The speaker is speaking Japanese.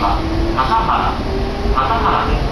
は、原、原です。